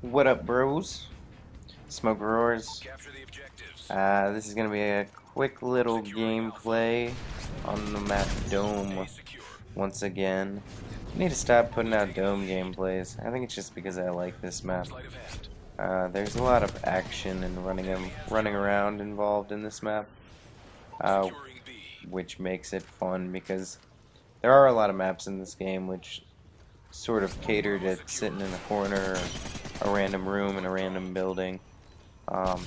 What up, bros? Smokeroor's. Uh, this is gonna be a quick little gameplay on the map Dome once again. I need to stop putting out Dome gameplays. I think it's just because I like this map. Uh, there's a lot of action and running running around involved in this map, uh, which makes it fun because there are a lot of maps in this game which sort of cater to sitting in a corner or a random room in a random building. Um,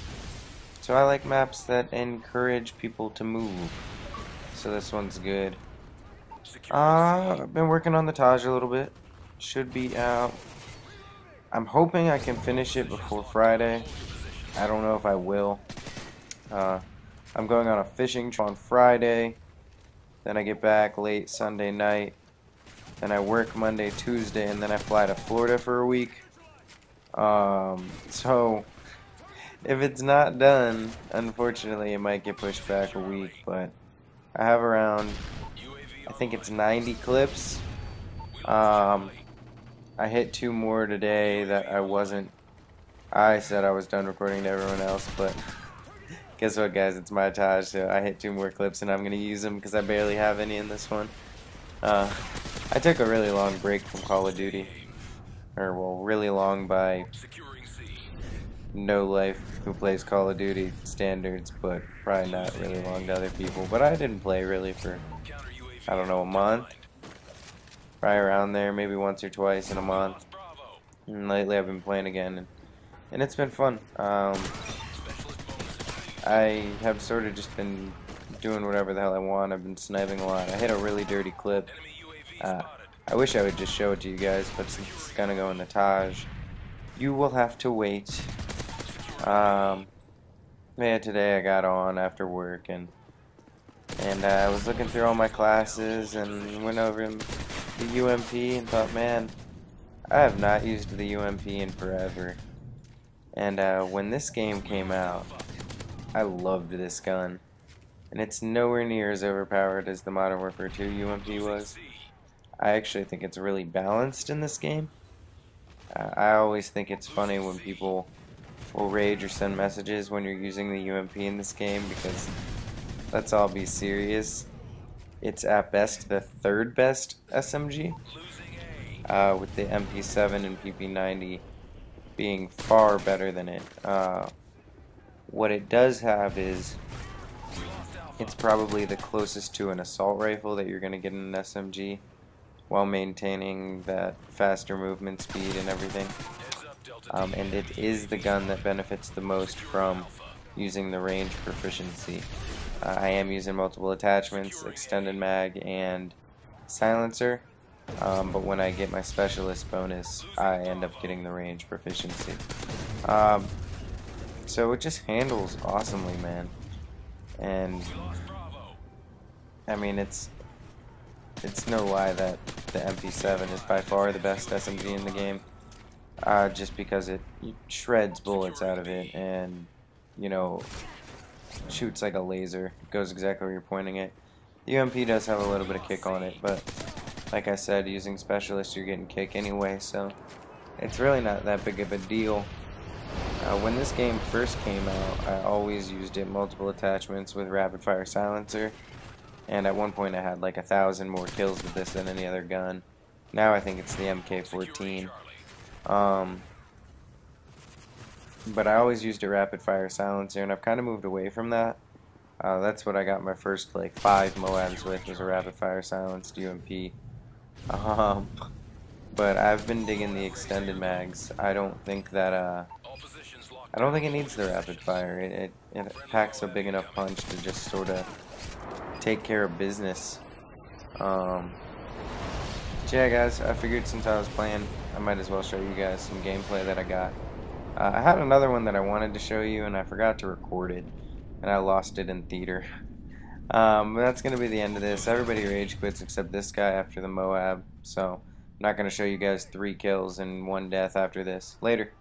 so I like maps that encourage people to move. So this one's good. Uh, I've been working on the Taj a little bit. Should be out. I'm hoping I can finish it before Friday. I don't know if I will. Uh, I'm going on a fishing trip on Friday. Then I get back late Sunday night. Then I work Monday, Tuesday, and then I fly to Florida for a week. Um, so if it's not done, unfortunately, it might get pushed back a week. But I have around, I think it's 90 clips. Um, I hit two more today that I wasn't. I said I was done recording to everyone else, but guess what, guys? It's my Taj, so I hit two more clips, and I'm gonna use them because I barely have any in this one. Uh, I took a really long break from Call of Duty, or well, really long by no life who plays Call of Duty standards, but probably not really long to other people. But I didn't play really for I don't know a month, right around there, maybe once or twice in a month. And lately, I've been playing again, and, and it's been fun. Um, I have sort of just been doing whatever the hell I want. I've been sniping a lot. I hit a really dirty clip. Uh, I wish I would just show it to you guys, but it's gonna go in the Taj, you will have to wait. Um, today I got on after work and and uh, I was looking through all my classes and went over the UMP and thought, man, I have not used the UMP in forever. And uh, when this game came out, I loved this gun. And it's nowhere near as overpowered as the Modern Warfare 2 UMP was. I actually think it's really balanced in this game. Uh, I always think it's funny when people will rage or send messages when you're using the UMP in this game because let's all be serious. It's at best the third best SMG uh, with the MP7 and PP90 being far better than it. Uh, what it does have is it's probably the closest to an assault rifle that you're going to get in an SMG while maintaining that faster movement speed and everything. Um, and it is the gun that benefits the most from using the range proficiency. Uh, I am using multiple attachments, extended mag, and silencer. Um, but when I get my specialist bonus, I end up getting the range proficiency. Um, so it just handles awesomely, man. And I mean, it's it's no lie that the MP7 is by far the best SMG in the game. Uh, just because it shreds bullets out of it and, you know, shoots like a laser. It goes exactly where you're pointing it. The UMP does have a little bit of kick on it, but like I said, using specialist, you're getting kick anyway, so it's really not that big of a deal. Uh, when this game first came out, I always used it multiple attachments with rapid fire silencer. And at one point I had like a thousand more kills with this than any other gun. Now I think it's the MK14. Um, but I always used a rapid fire silencer and I've kind of moved away from that. Uh, that's what I got my first like five Moabs with was a rapid fire silenced UMP. Um, but I've been digging the extended mags. I don't think that uh, I don't think it needs the rapid fire. It, it, it packs a big enough punch to just sort of take care of business. Um, yeah, guys, I figured since I was playing, I might as well show you guys some gameplay that I got. Uh, I had another one that I wanted to show you, and I forgot to record it, and I lost it in theater. um, that's going to be the end of this. Everybody rage quits except this guy after the Moab, so I'm not going to show you guys three kills and one death after this. Later.